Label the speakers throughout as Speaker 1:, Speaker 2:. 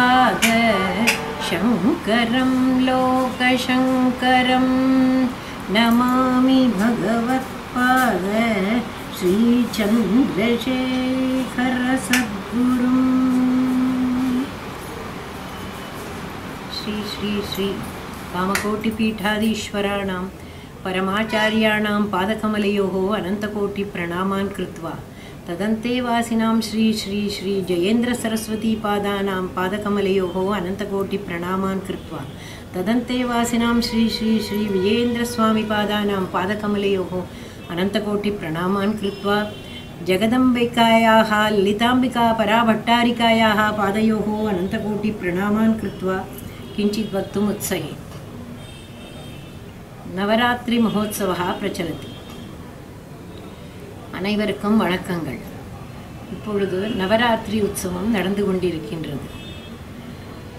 Speaker 1: भगवत्पाद शङ्करं लोकशङ्करं नमामि भगवत्पाद श्रीचन्द्रशेखरसद्गुरुम्। श्री श्री श्री कामकोटिपीठाधीश्वराणां परमाचार्याणां पादकमलयोः अनन्तकोटिप्रणामान् कृत्वा तदन्ते वासिनां श्री श्री श्री जयेन्द्रसरस्वतीपादानां पादकमलयोः अनन्तकोटिप्रणामान् कृत्वा तदन्ते वासिनां श्री श्री श्री विजयेन्द्रस्वामिपादानां पादकमलयोः अनन्तकोटिप्रणामान् कृत्वा जगदम्बिकायाः ललिताम्बिकापराभट्टारिकायाः पादयोः अनन्तकोटिप्रणामान् कृत्वा किञ्चित् वक्तुम् उत्सहे नवरात्रिमहोत्सवः प्रचलति। அனைவருக்கும் வணக்கங்கள். இப்பொழுது நவராத்திரி உற்சவம் நடந்து கொண்டிருக்கின்றது.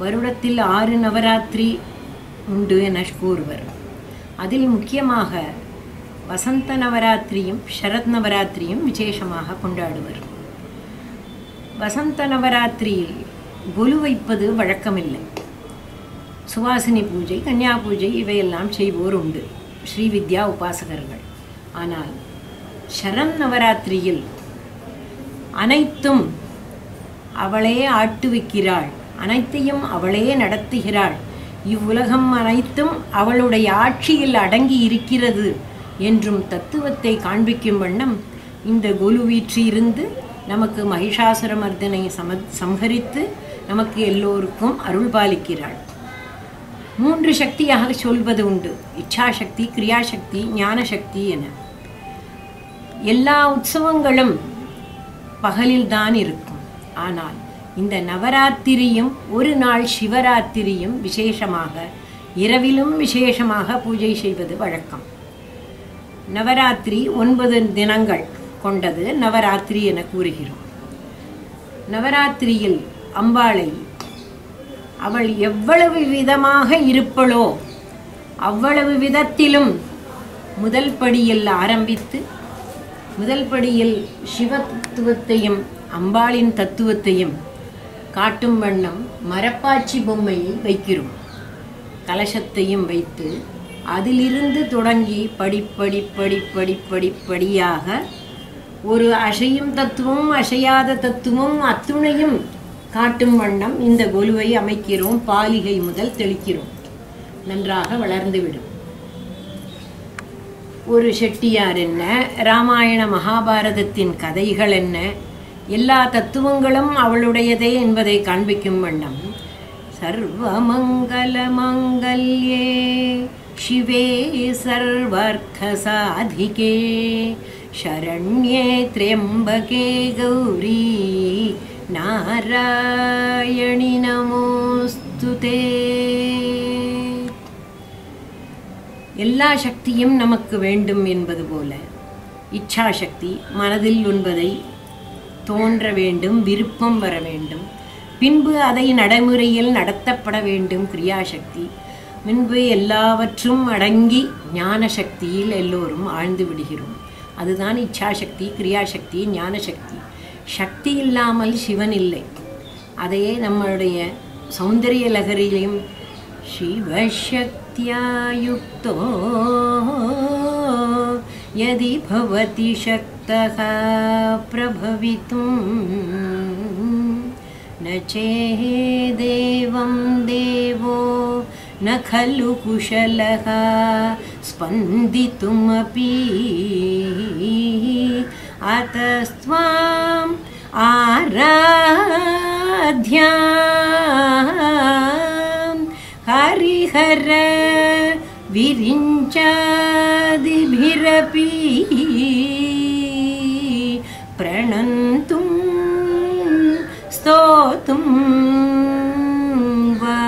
Speaker 1: வருடத்தில் ஆறு நவராத்திரி உண்டு என கூறுவர். அதில் முக்கியமாக வசந்த நவராத்திரியும் சரத் நவராத்திரியும் விசேஷமாக கொண்டாடுவர். வசந்த நவராத்திரியில் கொலு வைப்பது வழக்கமில்லை. சுவாசினி பூஜை கன்னியா பூஜை இவையெல்லாம் செய்வோர் உண்டு. ஸ்ரீ வித்யா உபாசகர்கள். ஆனால் சரண் நவராத்திரியில் அனைத்தும் அவளே ஆட்டுவிக்கிறாள். அனைத்தையும் அவளே நடத்துகிறாள். இவ்வுலகம் அனைத்தும் அவளுடைய ஆட்சியில் அடங்கி இருக்கிறது என்றும் தத்துவத்தை காண்பிக்கும் வண்ணம் இந்த கொலு வீற்றிருந்து நமக்கு மகிஷாசுரமர்தனை சம சம்ஹரித்து நமக்கு எல்லோருக்கும் அருள் பாலிக்கிறாள். மூன்று சக்தியாக சொல்வது உண்டு. இச்சாசக்தி கிரியாசக்தி ஞானசக்தி என. எல்லா உற்சவங்களும் பகலில்தான் இருக்கும். ஆனால் இந்த நவராத்திரியும் ஒரு நாள் சிவராத்திரியும் விசேஷமாக இரவிலும் விசேஷமாக பூஜை செய்வது வழக்கம். நவராத்திரி ஒன்பது தினங்கள் கொண்டது நவராத்திரி என கூறுகிறோம். நவராத்திரியில் அம்பாளை அவள் எவ்வளவு விதமாக இருப்பளோ அவ்வளவு விதத்திலும் முதல் படியில் ஆரம்பித்து முதல் படியில் சிவத்துவத்தையும் அம்பாளின் தத்துவத்தையும் காட்டும் வண்ணம் மரப்பாச்சி பொம்மையை வைக்கிறோம். கலசத்தையும் வைத்து அதிலிருந்து தொடங்கி படிப்படி படிப்படி படிப்படியாக ஒரு அசையும் தத்துவம் அசையாத தத்துவம் அத்துணையும் காட்டும் வண்ணம் இந்த கொலுவை அமைக்கிறோம். பாலிகை முதல் தெளிக்கிறோம். நன்றாக வளர்ந்துவிடும். ஒரு செட்டியார் என்ன ராமாயண மகாபாரதத்தின் கதைகள் என்ன எல்லா தத்துவங்களும் அவளுடையதே என்பதை காண்பிக்கும் வண்ணம் சர்வமங்கல மங்கல்யே शिवे सर्वार्थसाधिके शरण्ये त्र्यम्बके गौरी नारायणि नमोऽस्तु ते எல்லா சக்தியும் நமக்கு வேண்டும் என்பது போல. இச்சா சக்தி மனதில் உண்பதை தோன்ற வேண்டும் விருப்பம் வர வேண்டும். பின்பு அதை நடைமுறையில் நடத்தப்பட வேண்டும் கிரியாசக்தி. முன்பு எல்லாவற்றும் அடங்கி ஞான சக்தியில் எல்லோரும் ஆழ்ந்து விடுகிறோம். அதுதான் இச்சாசக்தி கிரியாசக்தி ஞானசக்தி. சக்தி இல்லாமல் சிவன் இல்லை. அதையே நம்மளுடைய சௌந்தரிய லகரியிலையும் சிவசக்தி भक्त्यायुक्तो यदि भवति शक्तः प्रभवितुं न चेदेवं देवो न खलु कुशलः स्पन्दितुमपि अतस्त्वाम् आराध्या हरिहर विरिञ्चादिभिरपि प्रणन्तुं स्तोतुं वा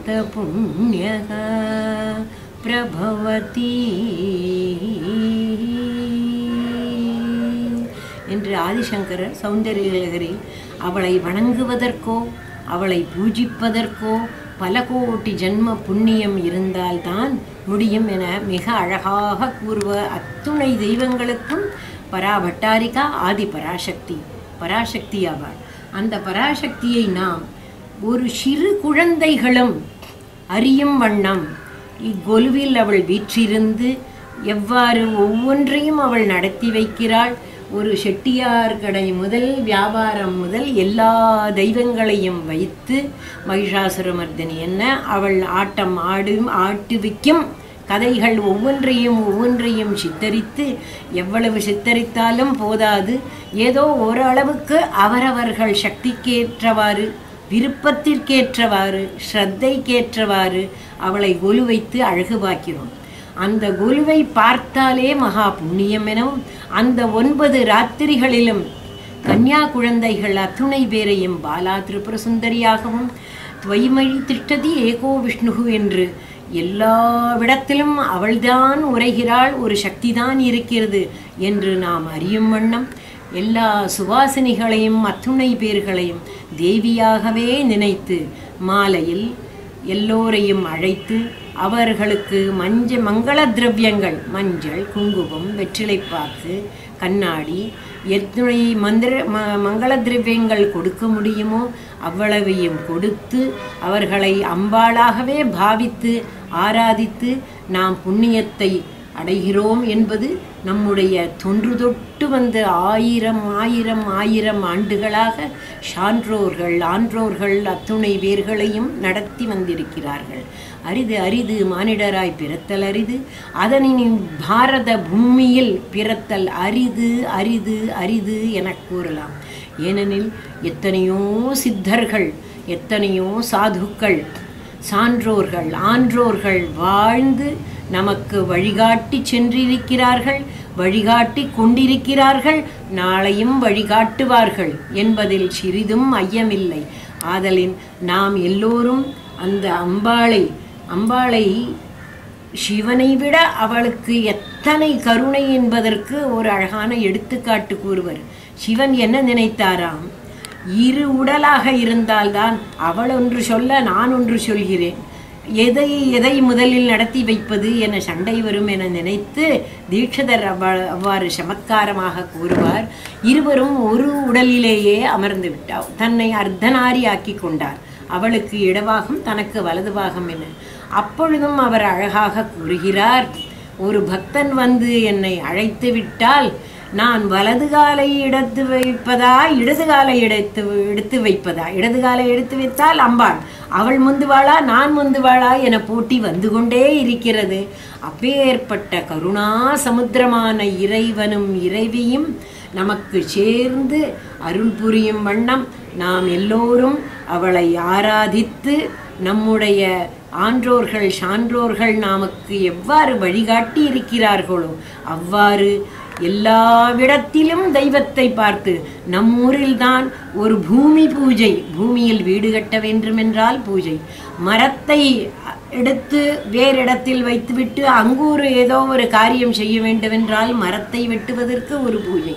Speaker 1: कथमकृतपुण्यः பிரபவதி என்று ஆதிசங்கரர் சௌந்தரியலகரில் அவளை வணங்குவதற்கோ அவளை பூஜிப்பதற்கோ பல கோட்டி ஜென்ம புண்ணியம் இருந்தால்தான் முடியும் என மிக அழகாக கூறுவ அத்துணை தெய்வங்களுக்கும் பராபட்டாரிகா ஆதி பராசக்தி பராசக்தி ஆவாள் அந்த பராசக்தியை நாம் ஒரு சிறு குழந்தைகளும் அறியும் வண்ணம் இக்கொலுவில் அவள் வீற்றிருந்து எவ்வாறு ஒவ்வொன்றையும் அவள் நடத்தி வைக்கிறாள் ஒரு செட்டியார் கடை முதல் வியாபாரம் முதல் எல்லா தெய்வங்களையும் வைத்து மகிஷாசுரமர்தினி என்ன அவள் ஆட்டம் ஆடும் ஆட்டுவிக்கும் கதைகள் ஒவ்வொன்றையும் ஒவ்வொன்றையும் சித்தரித்து எவ்வளவு சித்தரித்தாலும் போதாது. ஏதோ ஓரளவுக்கு அவரவர்கள் சக்திக்கேற்றவாறு விருப்பத்திற்கேற்றவாறு ஸ்ரத்தைக்கேற்றவாறு அவளை கொலு வைத்து அழகு பார்க்கிறோம் அந்த குருவை பார்த்தாலே மகா புண்ணியம் எனவும் அந்த ஒன்பது ராத்திரிகளிலும் கன்யா குழந்தைகள் அத்துணை பேரையும் பாலா திரிபுர சுந்தரியாகவும் துவைமழி திட்டதி ஏகோ விஷ்ணுகு என்று எல்லாவிடத்திலும் அவள்தான் உரைகிறாள் ஒரு சக்தி தான் இருக்கிறது என்று நாம் அறியும் வண்ணம் எல்லா சுவாசினிகளையும் அத்துணை பேர்களையும் தேவியாகவே நினைத்து மாலையில் எல்லோரையும் அழைத்து அவர்களுக்கு மஞ்ச மங்கள திரவியங்கள் மஞ்சள் குங்குமம் வெற்றிலைப்பாக்கு கண்ணாடி எத்தனை மந்திர ம மங்கள திரவியங்கள் கொடுக்க முடியுமோ அவ்வளவையும் கொடுத்து அவர்களை அம்பாளாகவே பாவித்து ஆராதித்து நாம் புண்ணியத்தை அடைகிறோம் என்பது நம்முடைய தொன்று தொட்டு வந்த ஆயிரம் ஆயிரம் ஆயிரம் ஆண்டுகளாக சான்றோர்கள் ஆன்றோர்கள் அத்துணை பேர்களையும் நடத்தி வந்திருக்கிறார்கள். அரிது அரிது மானிடராய் பிறத்தல் அரிது. அதனின் பாரத பூமியில் பிறத்தல் அரிது அரிது அரிது எனக் கூறலாம். ஏனெனில் எத்தனையோ சித்தர்கள் எத்தனையோ சாதுக்கள் சான்றோர்கள் ஆன்றோர்கள் வாழ்ந்து நமக்கு வழிகாட்டி சென்றிருக்கிறார்கள் வழிகாட்டி கொண்டிருக்கிறார்கள் நாளையும் வழிகாட்டுவார்கள் என்பதில் சிறிதும் ஐயமில்லை. ஆதலின் நாம் எல்லோரும் அந்த அம்பாளை அம்பாளை சிவனை விட அவளுக்கு எத்தனை கருணை என்பதற்கு ஒரு அழகான எடுத்துக்காட்டு கூறுவர். சிவன் என்ன நினைத்தாராம்? இரு உடலாக இருந்தால்தான் அவள் ஒன்று சொல்ல நான் ஒன்று சொல்கிறேன். எதை எதை முதலில் நடத்தி வைப்பது என சண்டை வரும் என நினைத்து தீட்சிதர் அவ்வாறு அவ்வாறு சமத்காரமாக கூறுவார். இருவரும் ஒரு உடலிலேயே அமர்ந்து விட்டார். தன்னை அர்த்தநாரி ஆக்கி கொண்டார். அவளுக்கு இடவாகம் தனக்கு வலதுவாகம் என. அப்பொழுதும் அவர் அழகாக கூறுகிறார் ஒரு பக்தன் வந்து என்னை அழைத்து விட்டால் நான் வலது காலை எடுத்து வைப்பதா இடது காலை எடுத்து எடுத்து வைப்பதா? இடது காலை எடுத்து வைத்தால் அம்பாள் அவள் முந்துவாளா நான் முந்துவாளா என போட்டி வந்து கொண்டே இருக்கிறது. அப்பேற்பட்ட கருணா சமுத்திரமான இறைவனும் இறைவியும் நமக்கு சேர்ந்து அருள் புரியும் வண்ணம் நாம் எல்லோரும் அவளை ஆராதித்து நம்முடைய ஆன்றோர்கள் சான்றோர்கள் நமக்கு எவ்வாறு வழிகாட்டி இருக்கிறார்களோ அவ்வாறு எல்லாவிடத்திலும் தெய்வத்தை பார்த்து நம் ஊரில்தான் ஒரு பூமி பூஜை பூமியில் வீடு கட்ட வேண்டுமென்றால் பூஜை. மரத்தை எடுத்து வேறிடத்தில் வைத்துவிட்டு அங்கு ஒரு ஏதோ ஒரு காரியம் செய்ய வேண்டுமென்றால் மரத்தை வெட்டுவதற்கு ஒரு பூஜை.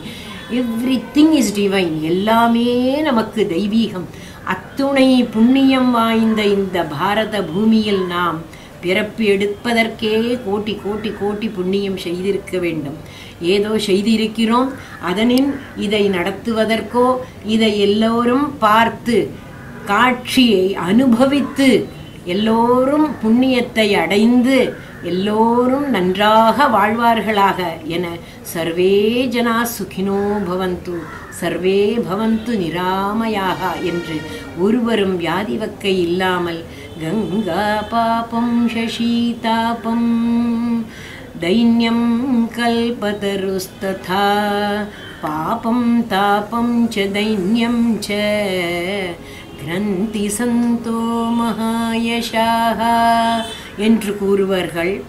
Speaker 1: எவ்ரி திங் இஸ் டிவைன் எல்லாமே நமக்கு தெய்வீகம். அத்துணை புண்ணியம் வாய்ந்த இந்த பாரத பூமியில் நாம் பிறப்பு எடுப்பதற்கே கோட்டி கோட்டி கோட்டி புண்ணியம் செய்திருக்க வேண்டும். ஏதோ செய்திருக்கிறோம். அதனின் இதை நடத்துவதற்கோ இதை எல்லோரும் பார்த்து காட்சியை அனுபவித்து எல்லோரும் புண்ணியத்தை அடைந்து எல்லோரும் நன்றாக வாழ்வார்களாக என சர்வே ஜனா சுகினோ பவந்து சர்வே பவந்து நிராமயாக என்று ஒருவரும் வியாதி வக்கை இல்லாமல் கங்கா பாபம் சசீதாபம் दैन्यं कल्पतरुस्तथा पापं तापं च दैन्यं च கிரந்தி சந்தோ மகாயஷாக என்று கூறுவார்கள்.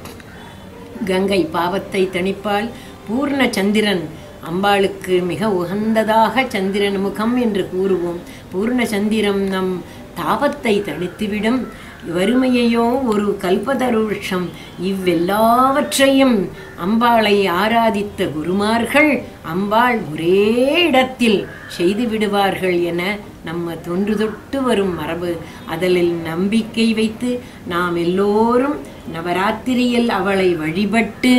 Speaker 1: கங்கை பாவத்தை தணிப்பால் பூர்ண சந்திரன் அம்பாளுக்கு மிக உகந்ததாக சந்திரன் முகம் என்று கூறுவோம். பூர்ண சந்திரம் நம் தாபத்தை தணித்துவிடும். வறுமையையோ ஒரு கல்பதருஷம் இவ்வெல்லாவற்றையும் அம்பாளை ஆராதித்த குருமார்கள் அம்பாள் ஒரே இடத்தில் செய்து விடுவார்கள் என நம்ம தொன்று தொட்டு வரும் மரபு. அதலில் நம்பிக்கை வைத்து நாம் எல்லோரும் நவராத்திரியில் அவளை வழிபட்டு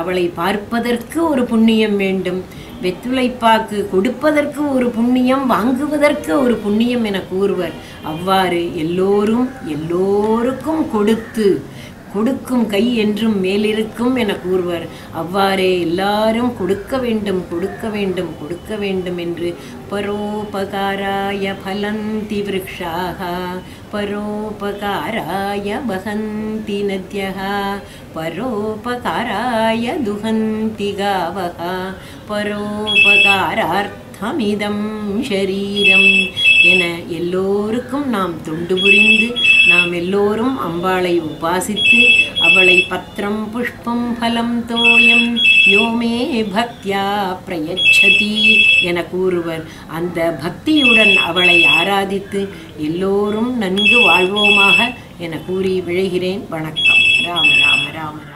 Speaker 1: அவளை பார்ப்பதற்கு ஒரு புண்ணியம் வேண்டும். வெத்துளைப்பாக்கு கொடுப்பதற்கு ஒரு புண்ணியம் வாங்குவதற்கு ஒரு புண்ணியம் என கூறுவர். அவ்வாறு எல்லோரும் எல்லோருக்கும் கொடுத்து கொடுக்கும் கை என்றும் மேலிருக்கும் என கூறுவர். அவ்வாறே எல்லாரும் கொடுக்க வேண்டும் கொடுக்க வேண்டும் கொடுக்க வேண்டும் என்று பரோபகாராய பலந்தி விரக்ஷாக பரோபகாராய வசந்தி நத்யः பரோபகாராய துகந்தி காவः பரோபகாரார்த்தமிதம் ஷரீரம் என எல்லோருக்கும் நாம் தொண்டு புரிந்து நாம் எல்லோரும் அம்பாளை உபாசித்து அவளை பத்திரம் புஷ்பம் பலம் தோயம் யோமே பக்தியா பிரயச்சதி என கூறுவர். அந்த பக்தியுடன் அவளை ஆராதித்து எல்லோரும் நன்கு வாழ்வோமாக என கூறி விழைகிறேன். வணக்கம். ராம ராம ராம ராம.